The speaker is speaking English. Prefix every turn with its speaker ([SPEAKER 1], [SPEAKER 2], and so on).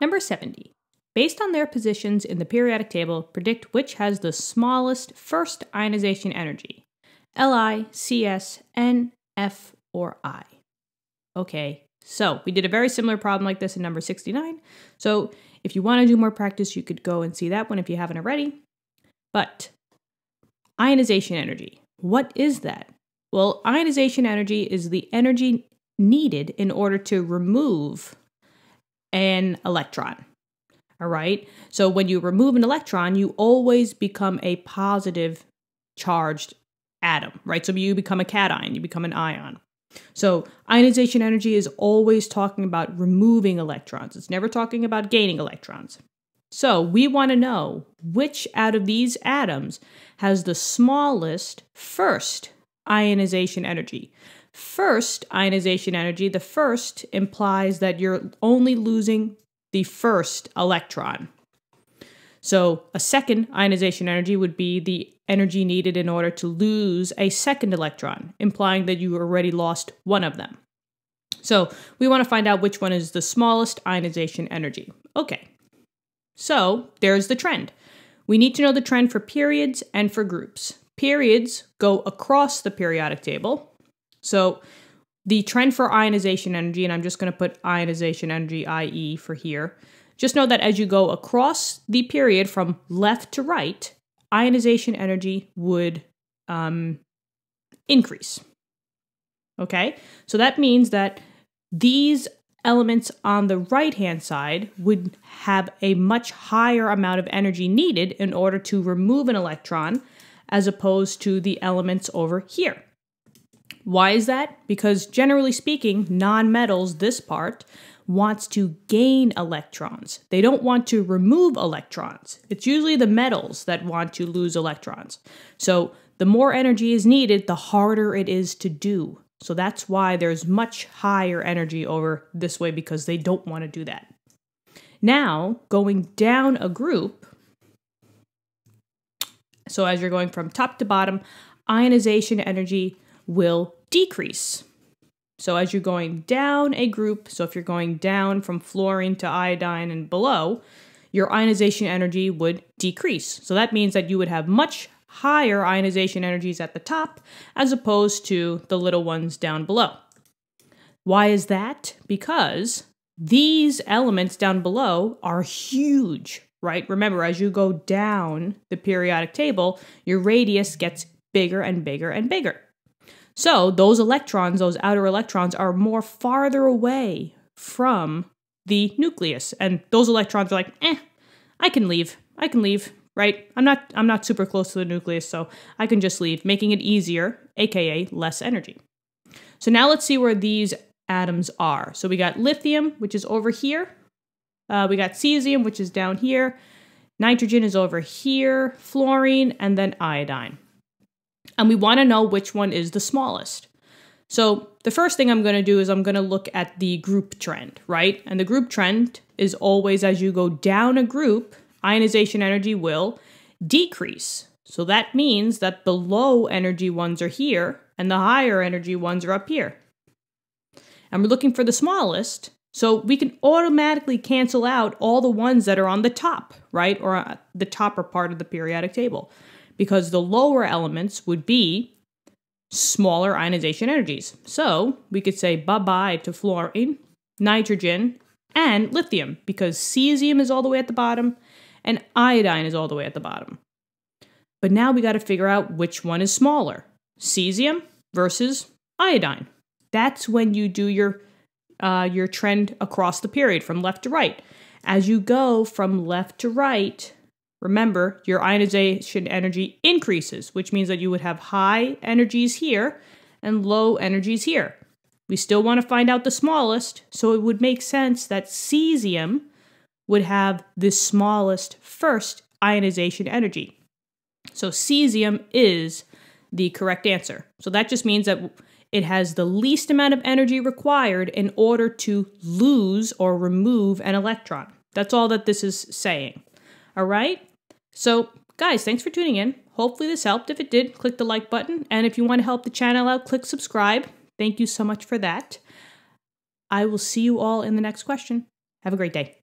[SPEAKER 1] Number 70. Based on their positions in the periodic table, predict which has the smallest first ionization energy Li, Cs, N, F, or I. Okay, so we did a very similar problem like this in number 69. So if you want to do more practice, you could go and see that one if you haven't already. But ionization energy, what is that? Well, ionization energy is the energy needed in order to remove an electron. All right. So when you remove an electron, you always become a positive charged atom, right? So you become a cation, you become an ion. So ionization energy is always talking about removing electrons. It's never talking about gaining electrons. So we want to know which out of these atoms has the smallest first ionization energy. First ionization energy, the first implies that you're only losing the first electron. So a second ionization energy would be the energy needed in order to lose a second electron, implying that you already lost one of them. So we want to find out which one is the smallest ionization energy. Okay, so there's the trend. We need to know the trend for periods and for groups. Periods go across the periodic table. So the trend for ionization energy, and I'm just going to put ionization energy, IE, for here. Just know that as you go across the period from left to right, ionization energy would um, increase. Okay, so that means that these elements on the right hand side would have a much higher amount of energy needed in order to remove an electron as opposed to the elements over here. Why is that? Because generally speaking, nonmetals, this part, wants to gain electrons. They don't want to remove electrons. It's usually the metals that want to lose electrons. So the more energy is needed, the harder it is to do. So that's why there's much higher energy over this way because they don't want to do that. Now, going down a group, so as you're going from top to bottom, ionization energy will decrease. So as you're going down a group, so if you're going down from fluorine to iodine and below, your ionization energy would decrease. So that means that you would have much higher ionization energies at the top as opposed to the little ones down below. Why is that? Because these elements down below are huge, right? Remember, as you go down the periodic table, your radius gets bigger and bigger and bigger. So those electrons, those outer electrons, are more farther away from the nucleus. And those electrons are like, eh, I can leave. I can leave, right? I'm not I'm not super close to the nucleus, so I can just leave, making it easier, aka less energy. So now let's see where these atoms are. So we got lithium, which is over here. Uh, we got cesium, which is down here. Nitrogen is over here, fluorine, and then iodine and we want to know which one is the smallest. So the first thing I'm going to do is I'm going to look at the group trend, right? And the group trend is always as you go down a group, ionization energy will decrease. So that means that the low energy ones are here and the higher energy ones are up here. And we're looking for the smallest, so we can automatically cancel out all the ones that are on the top, right? Or uh, the topper part of the periodic table because the lower elements would be smaller ionization energies. So we could say bye bye to fluorine, nitrogen, and lithium because cesium is all the way at the bottom and iodine is all the way at the bottom. But now we got to figure out which one is smaller cesium versus iodine. That's when you do your uh, your trend across the period from left to right. As you go from left to right, Remember, your ionization energy increases, which means that you would have high energies here and low energies here. We still want to find out the smallest, so it would make sense that cesium would have the smallest first ionization energy. So cesium is the correct answer. So that just means that it has the least amount of energy required in order to lose or remove an electron. That's all that this is saying. All right? So, guys, thanks for tuning in. Hopefully, this helped. If it did, click the like button. And if you want to help the channel out, click subscribe. Thank you so much for that. I will see you all in the next question. Have a great day.